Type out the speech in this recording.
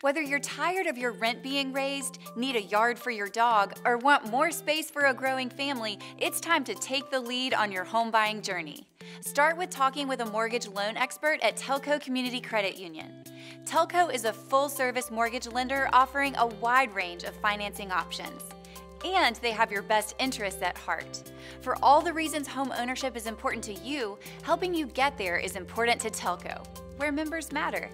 Whether you're tired of your rent being raised, need a yard for your dog, or want more space for a growing family, it's time to take the lead on your home buying journey. Start with talking with a mortgage loan expert at Telco Community Credit Union. Telco is a full service mortgage lender offering a wide range of financing options. And they have your best interests at heart. For all the reasons home ownership is important to you, helping you get there is important to Telco, where members matter.